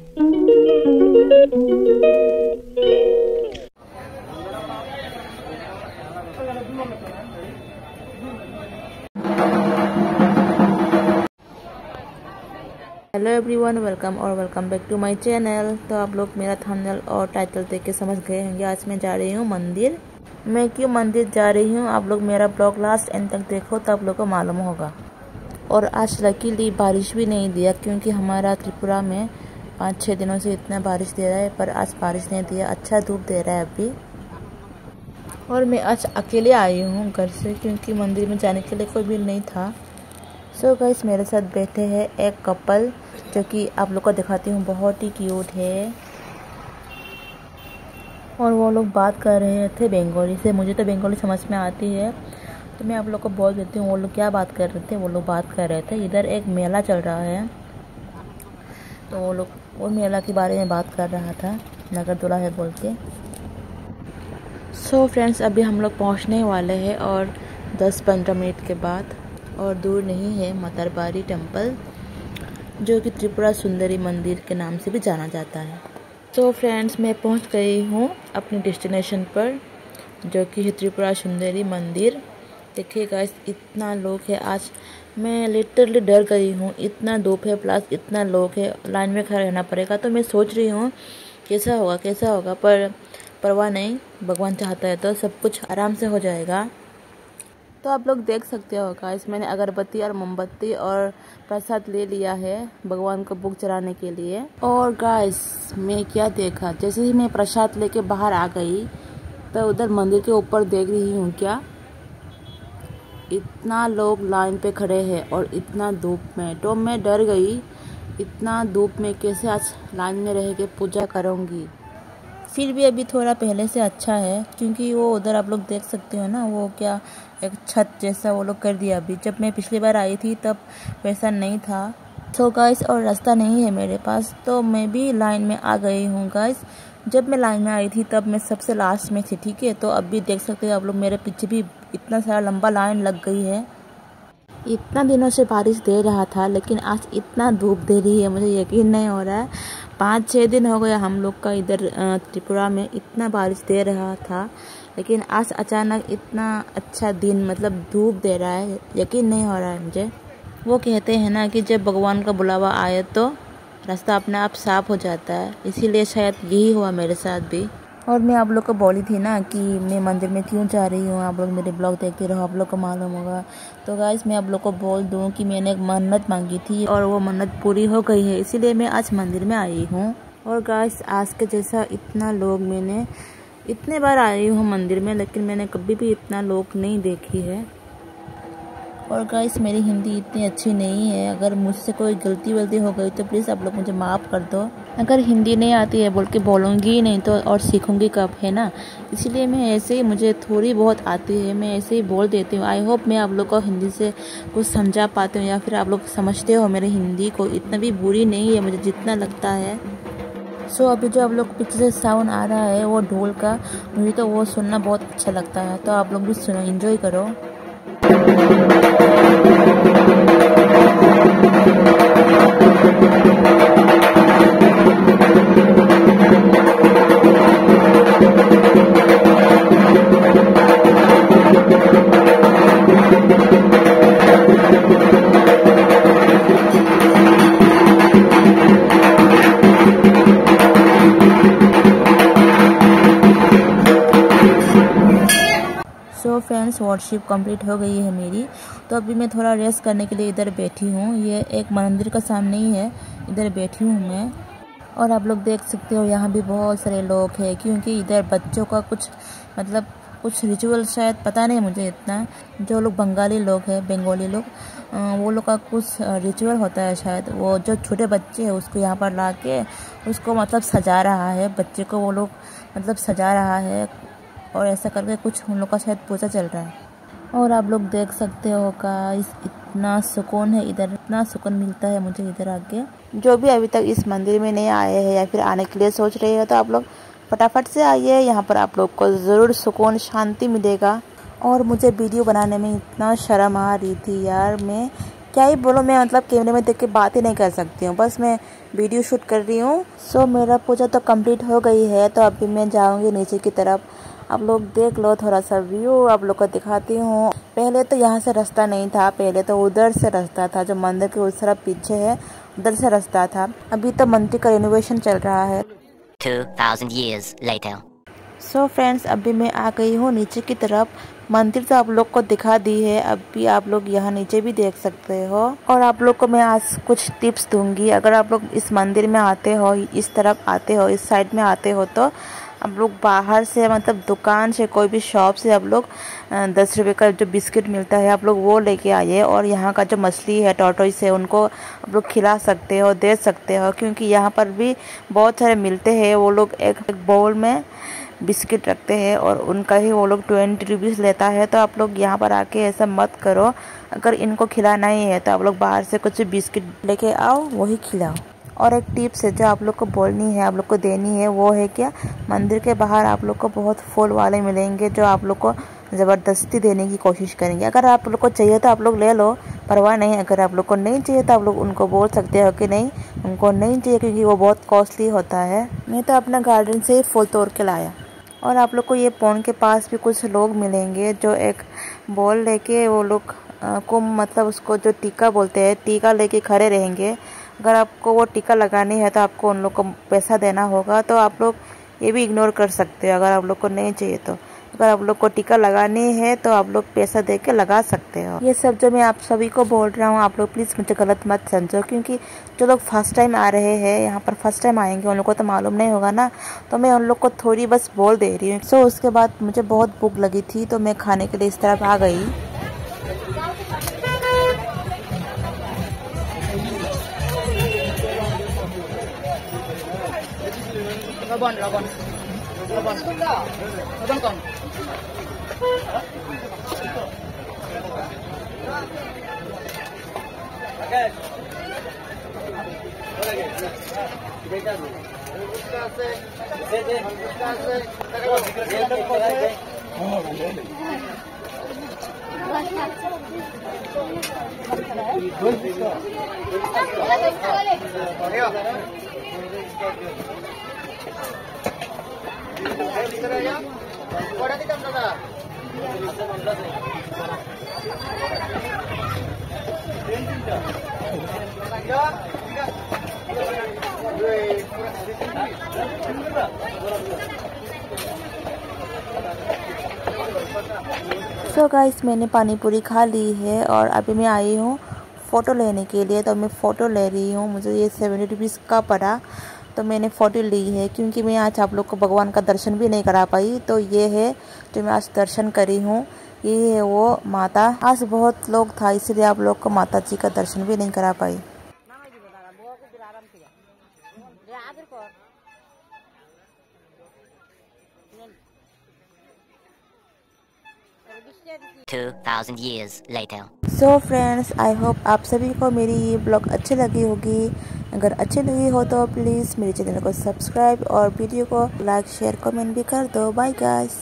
Hello everyone welcome और welcome back to my channel तो आप लोग मेरा थंबनेल और टाइटल देख के समझ गए होंगे, आज मैं जा रही हूँ मंदिर। मैं क्यों मंदिर जा रही हूँ? आप लोग मेरा ब्लॉग लास्ट एंड तक देखो तो आप लोग को मालूम होगा। और आज लकीली बारिश भी नहीं दिया, क्योंकि हमारा त्रिपुरा में पाँच छः दिनों से इतना बारिश दे रहा है, पर आज बारिश नहीं दिया अच्छा धूप दे रहा है अभी। और मैं आज अकेले आई हूँ घर से, क्योंकि मंदिर में जाने के लिए कोई भी नहीं था। सो so गाइस मेरे साथ बैठे हैं एक कपल जो कि आप लोग को दिखाती हूँ, बहुत ही क्यूट है। और वो लोग बात कर रहे थे बंगाली से, मुझे तो बंगाली समझ में आती है। तो मैं आप लोग को बोल देती हूँ, वो लोग क्या बात कर रहे थे, वो लोग बात कर रहे थे। इधर एक मेला चल रहा है तो वो लोग वो मेला के बारे में बात कर रहा था, नगर दुला है बोल के। सो so फ्रेंड्स अभी हम लोग पहुँचने वाले हैं और 10-15 मिनट के बाद, और दूर नहीं है मतरबारी टेंपल जो कि त्रिपुरा सुंदरी मंदिर के नाम से भी जाना जाता है। तो फ्रेंड्स मैं पहुँच गई हूँ अपने डेस्टिनेशन पर, जो कि है त्रिपुरा सुंदरी मंदिर। देखिएगा इतना लोग है आज। मैं लिटरली डर गई हूँ। इतना धूप है प्लस इतना लोग है लाइन में खड़ा रहना पड़ेगा। तो मैं सोच रही हूँ, कैसा होगा कैसा होगा, पर परवाह नहीं, भगवान चाहता है तो सब कुछ आराम से हो जाएगा। तो आप लोग देख सकते हो गाइस मैंने अगरबत्ती और मोमबत्ती और प्रसाद ले लिया है भगवान को बुक चढ़ाने के लिए। और गाइस मैं क्या देखा? जैसे ही मैं प्रसाद लेके बाहर आ गई तो उधर मंदिर के ऊपर देख रही हूँ क्या? इतना लोग लाइन पे खड़े हैं और इतना धूप में। तो मैं डर गई, इतना धूप में कैसे आज लाइन में रह के पूजा करूँगी? फिर भी अभी थोड़ा पहले से अच्छा है, क्योंकि वो उधर आप लोग देख सकते हो ना, वो क्या एक छत जैसा वो लोग कर दिया अभी। जब मैं पिछली बार आई थी तब वैसा नहीं था। सो गाइस और रास्ता नहीं है मेरे पास तो मैं भी लाइन में आ गई हूँ गाइस जब मैं लाइन में आई थी तब मैं सबसे लास्ट में थी, ठीक है? तो अब भी देख सकते हो आप लोग मेरे पीछे भी इतना सारा लंबा लाइन लग गई है। इतना दिनों से बारिश दे रहा था, लेकिन आज इतना धूप दे रही है, मुझे यकीन नहीं हो रहा है। पाँच छः दिन हो गया हम लोग का इधर त्रिपुरा में इतना बारिश दे रहा था, लेकिन आज अचानक इतना अच्छा दिन मतलब धूप दे रहा है, यकीन नहीं हो रहा है मुझे। वो कहते हैं ना कि जब भगवान का बुलावा आए तो रास्ता अपने आप साफ़ हो जाता है, इसीलिए शायद यही हुआ मेरे साथ भी। और मैं आप लोग को बोली थी ना कि मैं मंदिर में क्यों जा रही हूँ? आप लोग मेरे ब्लॉग देखते रहो, आप लोग को मालूम होगा। तो गाइस मैं आप लोग को बोल दूँ कि मैंने एक मन्नत मांगी थी और वो मन्नत पूरी हो गई है, इसीलिए मैं आज मंदिर में आई हूँ। और गाइस आज के जैसा इतना लोग मैंने, इतने बार आई हूँ मंदिर में, लेकिन मैंने कभी भी इतना लोग नहीं देखी है। और गाइस मेरी हिंदी इतनी अच्छी नहीं है। अगर मुझसे कोई गलती वलती हो गई तो प्लीज़ आप लोग मुझे माफ़ कर दो। अगर हिंदी नहीं आती है बोल के बोलूँगी ही नहीं तो और सीखूँगी कब है ना? इसलिए मैं ऐसे ही मुझे थोड़ी बहुत आती है मैं ऐसे ही बोल देती हूँ। आई होप मैं आप लोग को हिंदी से कुछ समझा पाती हूँ या फिर आप लोग समझते हो मेरी हिंदी को। इतना भी बुरी नहीं है मुझे जितना लगता है। सो so, अभी जो आप लोग पीछे से साउंड आ रहा है वो ढोल का मुझे तो वो सुनना बहुत अच्छा लगता है। तो आप लोग भी सुनो इन्जॉय करो। सो फ्रेंड्स वर्शिप कंप्लीट हो गई है मेरी। तो अभी मैं थोड़ा रेस्ट करने के लिए इधर बैठी हूँ। ये एक मंदिर का सामने ही है। इधर बैठी हूँ मैं। और आप लोग देख सकते हो, यहाँ भी बहुत सारे लोग हैं, क्योंकि इधर बच्चों का कुछ मतलब कुछ रिचुअल शायद पता नहीं मुझे इतना। जो लोग बंगाली लोग हैं, बंगाली लोग वो लोग का कुछ रिचुअल होता है शायद। वो जो छोटे बच्चे हैं, उसको यहाँ पर ला के उसको मतलब सजा रहा है। बच्चे को वो लोग मतलब सजा रहा है। और ऐसा करके कुछ उन लोग का शायद पूजा चल रहा है। और आप लोग देख सकते हो का इस इतना सुकून है इधर, इतना सुकून मिलता है मुझे इधर आके। जो भी अभी तक इस मंदिर में नहीं आए हैं या फिर आने के लिए सोच रहे हो तो आप लोग फटाफट से आइए। यहाँ पर आप लोग को ज़रूर सुकून, शांति मिलेगा। और मुझे वीडियो बनाने में इतना शर्म आ रही थी यार। मैं क्या ही बोलो, मैं मतलब कैमरे में देख के बात ही नहीं कर सकती हूँ। बस मैं वीडियो शूट कर रही हूँ। सो मेरा पूजा तो कंप्लीट हो गई है तो अभी मैं जाऊँगी नीचे की तरफ़। आप लोग देख लो थोड़ा सा व्यू आप लोग को दिखाती हूँ। पहले तो यहाँ से रास्ता नहीं था पहले तो उधर से रास्ता था जो मंदिर के उस तरफ़ पीछे है उधर से रास्ता था। अभी तो मंदिर का रिनोवेशन चल रहा है। 2000 years later. So so friends अभी मैं आ गई हूँ नीचे की तरफ़। मंदिर तो आप लोग को दिखा दी है अभी आप लोग यहाँ नीचे भी देख सकते हो। और आप लोग को मैं आज कुछ टिप्स दूँगी। अगर आप लोग इस मंदिर में आते हो इस तरफ़ आते हो इस साइड में आते हो तो आप लोग बाहर से मतलब दुकान से कोई भी शॉप से आप लोग दस रुपये का जो बिस्किट मिलता है आप लोग वो लेके आइए और यहाँ का जो मछली है टोटोइस है उनको आप लोग खिला सकते हो दे सकते हो क्योंकि यहाँ पर भी बहुत सारे मिलते हैं। वो लोग एक, एक बाउल में बिस्किट रखते हैं और उनका ही वो लोग ट्वेंटी रुपीज़ लेता है। तो आप लोग यहाँ पर आके ऐसा मत करो। अगर इनको खिलाना ही है तो आप लोग बाहर से कुछ बिस्किट लेके आओ वही खिलाओ। और एक टिप्स है जो आप लोग को बोलनी है, आप लोग को देनी है, वो है क्या? मंदिर के बाहर आप लोग को बहुत फूल वाले मिलेंगे जो आप लोग को ज़बरदस्ती देने की कोशिश करेंगे। अगर आप लोग को चाहिए तो आप लोग ले लो, परवाह नहीं, अगर आप लोग को नहीं चाहिए तो आप लोग उनको बोल सकते हो कि नहीं, उनको नहीं चाहिए क्योंकि वो बहुत कॉस्टली होता है। मैं तो अपना गार्डन से फूल तोड़ के लाया। और आप लोग को ये पौन के पास भी कुछ लोग मिलेंगे जो एक बॉल लेके वो लोग को मतलब उसको जो टीका बोलते हैं, टीका लेके खड़े रहेंगे। अगर आपको वो टीका लगानी है तो आपको उन लोग को पैसा देना होगा तो आप लोग ये भी इग्नोर कर सकते हो अगर आप लोग को नहीं चाहिए तो। अगर आप लोग को टीका लगानी है तो आप लोग पैसा दे के लगा सकते हो। ये सब जो मैं आप सभी को बोल रहा हूँ, आप लोग प्लीज़ मुझे गलत मत समझो, क्योंकि जो लोग फ़र्स्ट टाइम आ रहे हैं, यहाँ पर फ़र्स्ट टाइम आएँगे, उन लोग को तो मालूम नहीं होगा ना। तो मैं उन लोग को थोड़ी बस बोल दे रही हूँ। सो उसके बाद मुझे बहुत भूख लगी थी तो मैं खाने के लिए इस तरफ़ आ गई। Lobon, Lobon. So so guys मैंने पानी पूरी खा ली है और अभी मैं आई हूँ फ़ोटो लेने के लिए तो मैं फ़ोटो ले रही हूँ। मुझे ये सेवेंटी रुपीज़ का पड़ा। तो मैंने फ़ोटो ली है, क्योंकि मैं आज आप लोग को भगवान का दर्शन भी नहीं करा पाई। तो ये है जो मैं आज दर्शन करी हूँ, ये है वो माता। आज बहुत लोग था, इसलिए आप लोग को माता जी का दर्शन भी नहीं करा पाई। So friends, I hope आप सभी को मेरी ये ब्लॉग अच्छी लगी होगी। अगर अच्छी लगी हो तो प्लीज़ मेरे चैनल को सब्सक्राइब और वीडियो को लाइक शेयर कमेंट भी कर दो। Bye guys